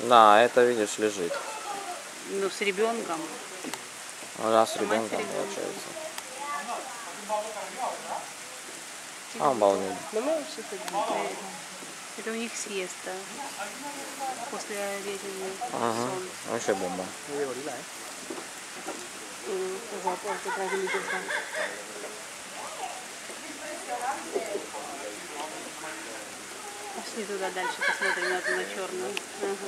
Да, это, видишь, лежит. Ну, с ребенком. Раз с ребенком ребенком. получается. А, Обалдеть. Это у них съеста. После обеденный Ага. сон. Вообще бомба. Пошли туда дальше, посмотрим на, на черную. Ага.